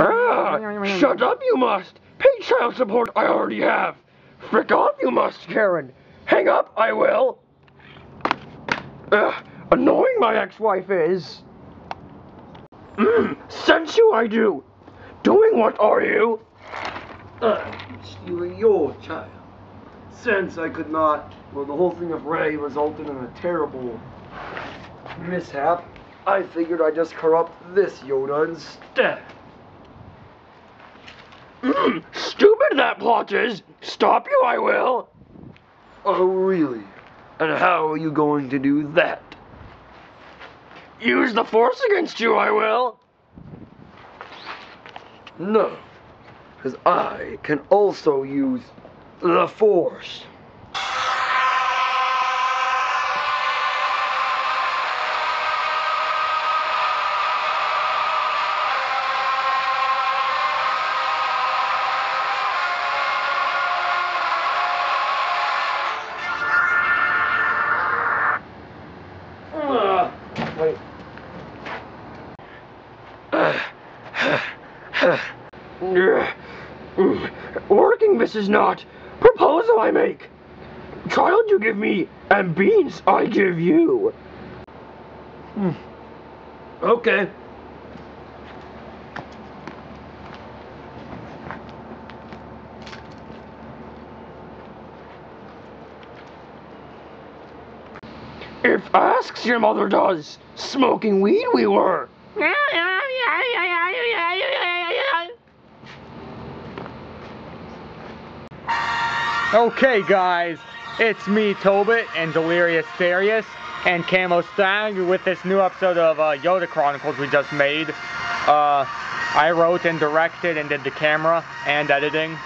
Ah, shut up, you must! Pay child support I already have! Frick off, you must, Karen! Hang up, I will! Ugh, annoying my ex-wife is! Mmm, sense you I do! Doing what are you? I'm stealing your child. Since I could not, well, the whole thing of Rey resulted in a terrible mishap, I figured I'd just corrupt this Yoda instead. Mmm, stupid that plot is! Stop you I will! Oh, really? And how are you going to do that? Use the force against you I will! No, because I can also use the Force. Wait. Working this is not. Proposal I make. Child you give me, and beans I give you. Hmm. Okay. If asks your mother does, smoking weed we were. Okay, guys, it's me, Tobit, and Delirious Darius, and Camo Stag with this new episode of uh, Yoda Chronicles we just made. Uh, I wrote and directed and did the camera and editing.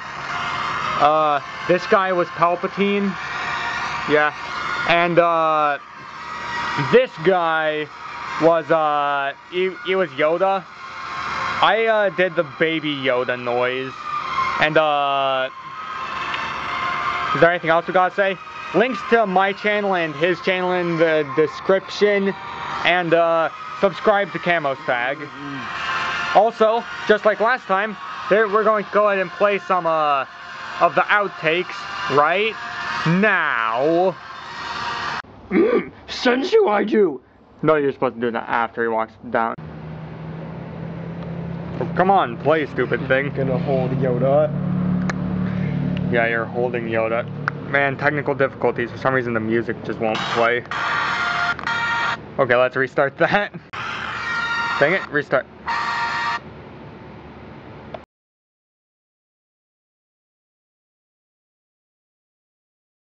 Uh, this guy was Palpatine. Yeah. And, uh, this guy was, uh, it, he was Yoda. I, uh, did the baby Yoda noise. And, uh, is there anything else we gotta say? Links to my channel and his channel in the description. And uh, subscribe to Camo Stag. Also, just like last time, there, we're going to go ahead and play some uh, of the outtakes right now. Mm, sense you I do. No, you're supposed to do that after he walks down. Oh, come on, play, stupid thing. Gonna hold Yoda. Yeah, you're holding Yoda. Man, technical difficulties. For some reason, the music just won't play. Okay, let's restart that. Dang it, restart.